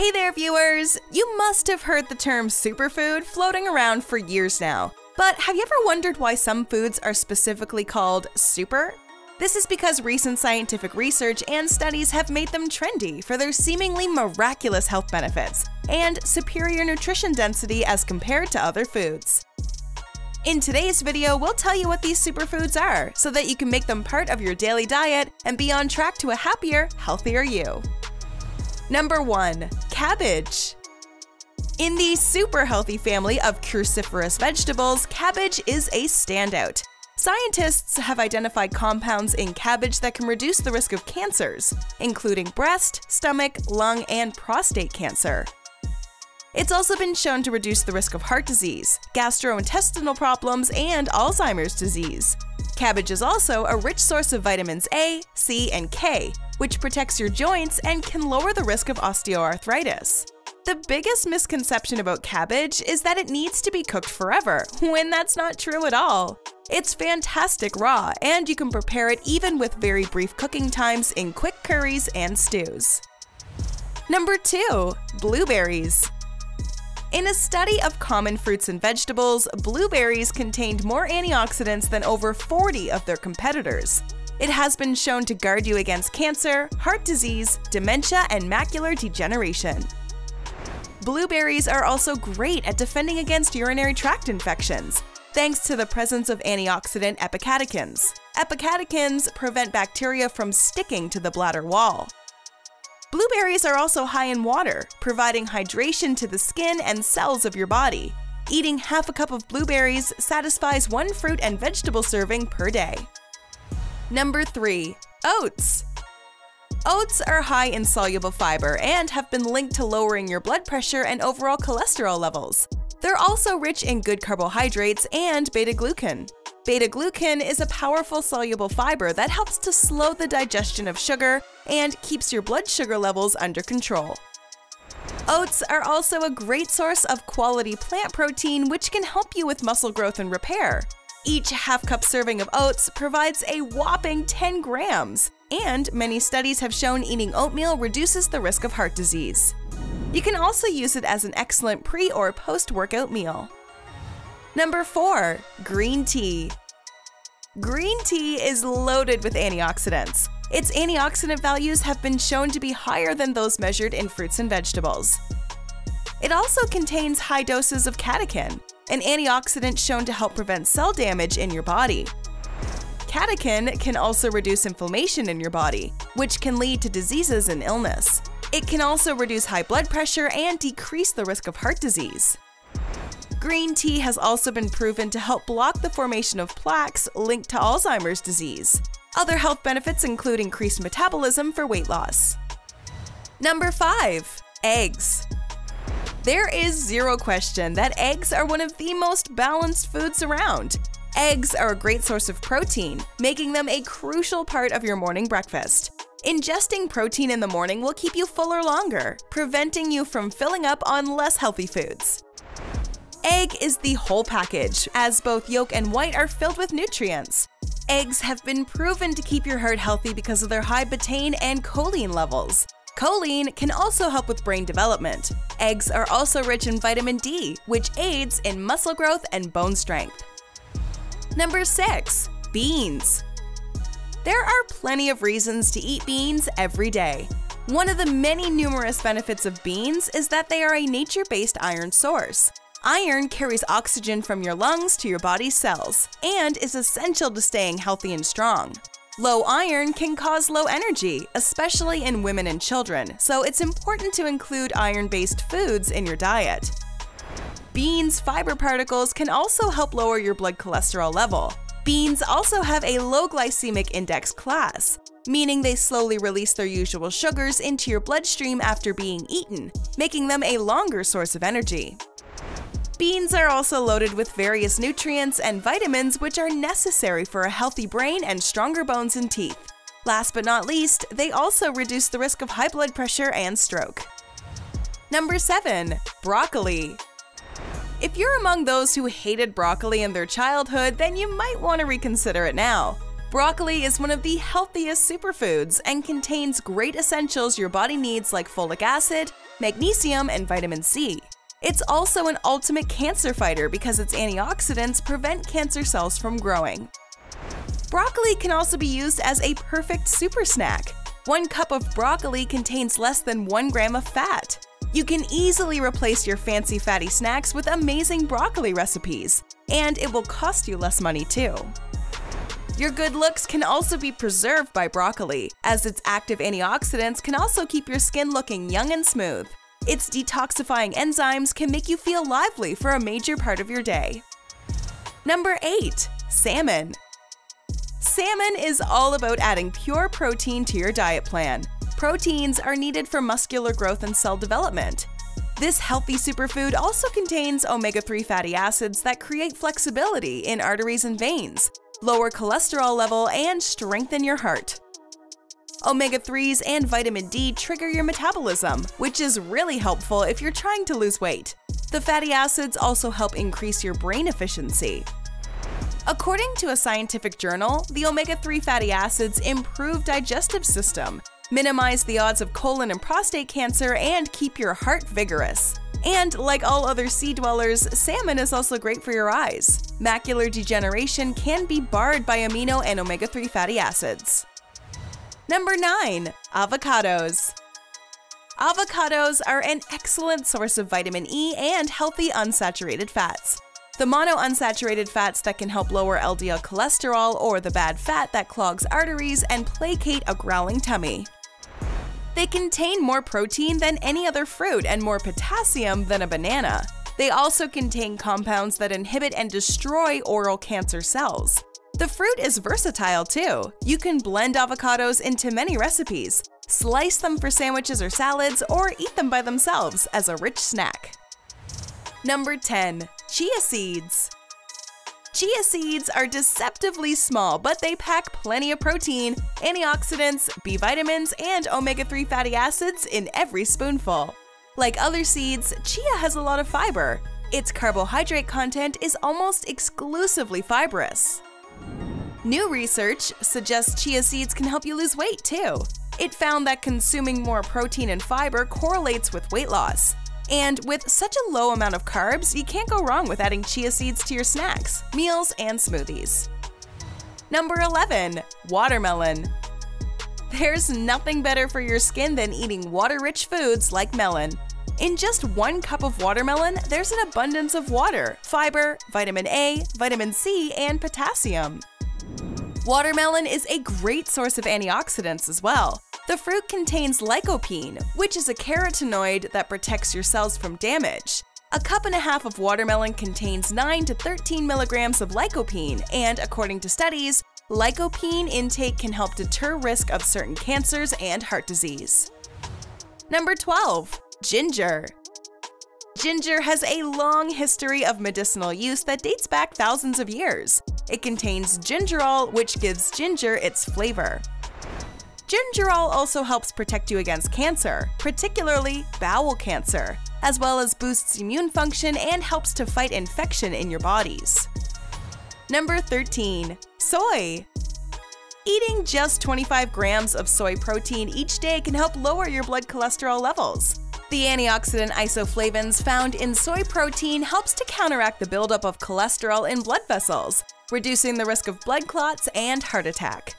Hey there, viewers! You must have heard the term superfood floating around for years now. But have you ever wondered why some foods are specifically called super? This is because recent scientific research and studies have made them trendy for their seemingly miraculous health benefits and superior nutrition density as compared to other foods. In today's video, we'll tell you what these superfoods are so that you can make them part of your daily diet and be on track to a happier, healthier you. Number 1. Cabbage. In the super healthy family of cruciferous vegetables, cabbage is a standout. Scientists have identified compounds in cabbage that can reduce the risk of cancers, including breast, stomach, lung, and prostate cancer. It's also been shown to reduce the risk of heart disease, gastrointestinal problems, and Alzheimer's disease. Cabbage is also a rich source of vitamins A, C, and K, which protects your joints and can lower the risk of osteoarthritis. The biggest misconception about cabbage is that it needs to be cooked forever, when that's not true at all. It's fantastic raw, and you can prepare it even with very brief cooking times in quick curries and stews. Number 2. Blueberries in a study of common fruits and vegetables, blueberries contained more antioxidants than over 40 of their competitors. It has been shown to guard you against cancer, heart disease, dementia, and macular degeneration. Blueberries are also great at defending against urinary tract infections, thanks to the presence of antioxidant epicatechins. Epicatechins prevent bacteria from sticking to the bladder wall. Blueberries are also high in water, providing hydration to the skin and cells of your body. Eating half a cup of blueberries satisfies one fruit and vegetable serving per day. Number 3. Oats. Oats are high in soluble fiber and have been linked to lowering your blood pressure and overall cholesterol levels. They're also rich in good carbohydrates and beta glucan. Beta glucan is a powerful soluble fiber that helps to slow the digestion of sugar and keeps your blood sugar levels under control. Oats are also a great source of quality plant protein, which can help you with muscle growth and repair. Each half cup serving of oats provides a whopping 10 grams, and many studies have shown eating oatmeal reduces the risk of heart disease. You can also use it as an excellent pre or post workout meal. Number 4. Green tea. Green tea is loaded with antioxidants. Its antioxidant values have been shown to be higher than those measured in fruits and vegetables. It also contains high doses of catechin, an antioxidant shown to help prevent cell damage in your body. Catechin can also reduce inflammation in your body, which can lead to diseases and illness. It can also reduce high blood pressure and decrease the risk of heart disease. Green tea has also been proven to help block the formation of plaques linked to Alzheimer's disease. Other health benefits include increased metabolism for weight loss. Number 5. Eggs. There is zero question that eggs are one of the most balanced foods around. Eggs are a great source of protein, making them a crucial part of your morning breakfast. Ingesting protein in the morning will keep you fuller longer, preventing you from filling up on less healthy foods. Egg is the whole package, as both yolk and white are filled with nutrients. Eggs have been proven to keep your heart healthy because of their high betaine and choline levels. Choline can also help with brain development. Eggs are also rich in vitamin D, which aids in muscle growth and bone strength. Number 6. Beans. There are plenty of reasons to eat beans every day. One of the many numerous benefits of beans is that they are a nature based iron source. Iron carries oxygen from your lungs to your body's cells and is essential to staying healthy and strong. Low iron can cause low energy, especially in women and children, so it's important to include iron based foods in your diet. Beans fiber particles can also help lower your blood cholesterol level. Beans also have a low glycemic index class, meaning they slowly release their usual sugars into your bloodstream after being eaten, making them a longer source of energy. Beans are also loaded with various nutrients and vitamins which are necessary for a healthy brain and stronger bones and teeth. Last but not least, they also reduce the risk of high blood pressure and stroke. Number 7. Broccoli. If you're among those who hated broccoli in their childhood, then you might want to reconsider it now. Broccoli is one of the healthiest superfoods and contains great essentials your body needs like folic acid, magnesium, and vitamin C. It's also an ultimate cancer fighter because its antioxidants prevent cancer cells from growing. Broccoli can also be used as a perfect super snack. One cup of broccoli contains less than 1 gram of fat. You can easily replace your fancy fatty snacks with amazing broccoli recipes, and it will cost you less money too. Your good looks can also be preserved by broccoli, as its active antioxidants can also keep your skin looking young and smooth. Its detoxifying enzymes can make you feel lively for a major part of your day. Number 8. Salmon Salmon is all about adding pure protein to your diet plan. Proteins are needed for muscular growth and cell development. This healthy superfood also contains omega 3 fatty acids that create flexibility in arteries and veins, lower cholesterol level, and strengthen your heart. Omega 3s and vitamin D trigger your metabolism, which is really helpful if you're trying to lose weight. The fatty acids also help increase your brain efficiency. According to a scientific journal, the omega 3 fatty acids improve digestive system, minimize the odds of colon and prostate cancer, and keep your heart vigorous. And like all other sea dwellers, salmon is also great for your eyes. Macular degeneration can be barred by amino and omega 3 fatty acids. Number 9. Avocados. Avocados are an excellent source of vitamin E and healthy unsaturated fats. The monounsaturated fats that can help lower LDL cholesterol or the bad fat that clogs arteries and placate a growling tummy. They contain more protein than any other fruit and more potassium than a banana. They also contain compounds that inhibit and destroy oral cancer cells. The fruit is versatile too. You can blend avocados into many recipes, slice them for sandwiches or salads, or eat them by themselves as a rich snack. Number 10. Chia seeds. Chia seeds are deceptively small, but they pack plenty of protein, antioxidants, B vitamins, and omega 3 fatty acids in every spoonful. Like other seeds, chia has a lot of fiber. Its carbohydrate content is almost exclusively fibrous. New research suggests chia seeds can help you lose weight too. It found that consuming more protein and fiber correlates with weight loss. And with such a low amount of carbs, you can't go wrong with adding chia seeds to your snacks, meals, and smoothies. Number 11. Watermelon. There's nothing better for your skin than eating water-rich foods like melon. In just one cup of watermelon, there's an abundance of water, fiber, vitamin A, vitamin C, and potassium. Watermelon is a great source of antioxidants as well. The fruit contains lycopene, which is a carotenoid that protects your cells from damage. A cup and a half of watermelon contains 9 to 13 milligrams of lycopene, and according to studies, lycopene intake can help deter risk of certain cancers and heart disease. Number 12. Ginger. Ginger has a long history of medicinal use that dates back thousands of years. It contains gingerol, which gives ginger its flavor. Gingerol also helps protect you against cancer, particularly bowel cancer, as well as boosts immune function and helps to fight infection in your bodies. Number 13. Soy. Eating just 25 grams of soy protein each day can help lower your blood cholesterol levels. The antioxidant isoflavones found in soy protein helps to counteract the buildup of cholesterol in blood vessels, reducing the risk of blood clots and heart attack.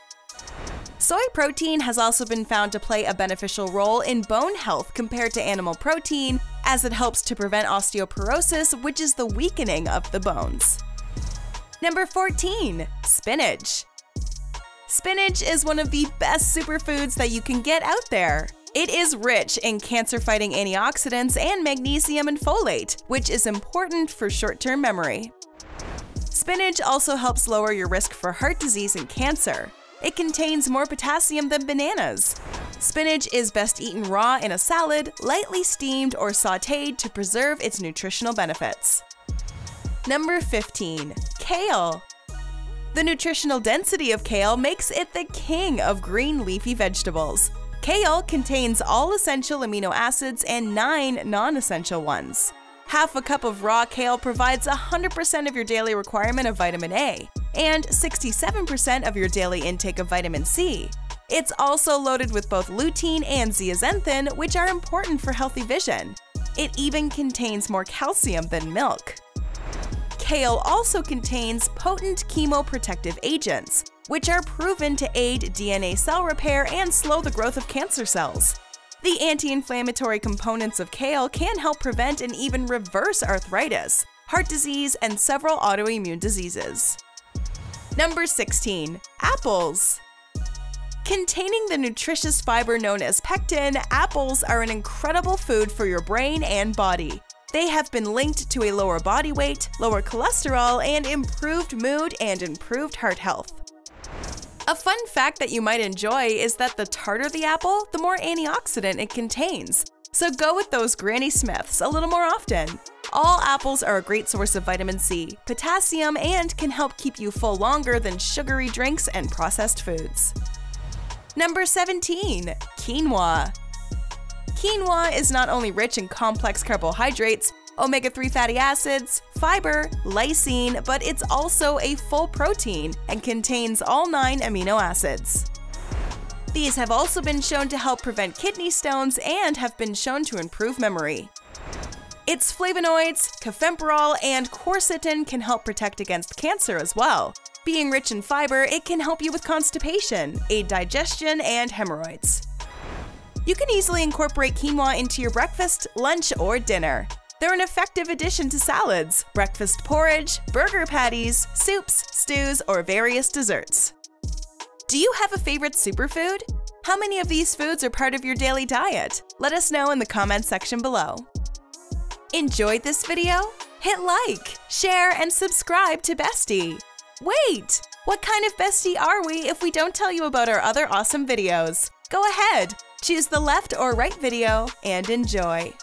Soy protein has also been found to play a beneficial role in bone health compared to animal protein, as it helps to prevent osteoporosis, which is the weakening of the bones. Number 14. Spinach. Spinach is one of the best superfoods that you can get out there. It is rich in cancer fighting antioxidants and magnesium and folate, which is important for short term memory. Spinach also helps lower your risk for heart disease and cancer. It contains more potassium than bananas. Spinach is best eaten raw in a salad, lightly steamed or sauteed to preserve its nutritional benefits. Number 15. Kale. The nutritional density of kale makes it the king of green leafy vegetables. Kale contains all essential amino acids and 9 non essential ones. Half a cup of raw kale provides 100% of your daily requirement of vitamin A and 67% of your daily intake of vitamin C. It's also loaded with both lutein and zeaxanthin, which are important for healthy vision. It even contains more calcium than milk. Kale also contains potent chemoprotective agents, which are proven to aid DNA cell repair and slow the growth of cancer cells. The anti inflammatory components of kale can help prevent and even reverse arthritis, heart disease, and several autoimmune diseases. Number 16. Apples. Containing the nutritious fiber known as pectin, apples are an incredible food for your brain and body. They have been linked to a lower body weight, lower cholesterol, and improved mood and improved heart health. A fun fact that you might enjoy is that the tartar the apple, the more antioxidant it contains. So go with those Granny Smiths a little more often. All apples are a great source of vitamin C, potassium, and can help keep you full longer than sugary drinks and processed foods. Number 17. Quinoa. Quinoa is not only rich in complex carbohydrates, omega 3 fatty acids, fiber, lysine, but it's also a full protein and contains all nine amino acids. These have also been shown to help prevent kidney stones and have been shown to improve memory. Its flavonoids, kaempferol, and quercetin can help protect against cancer as well, being rich in fiber, it can help you with constipation, aid digestion, and hemorrhoids. You can easily incorporate quinoa into your breakfast, lunch, or dinner. They're an effective addition to salads, breakfast porridge, burger patties, soups, stews, or various desserts. Do you have a favorite superfood? How many of these foods are part of your daily diet? Let us know in the comments section below. Enjoyed this video? Hit like, share, and subscribe to Bestie. Wait! What kind of bestie are we if we don't tell you about our other awesome videos? Go ahead, choose the left or right video, and enjoy.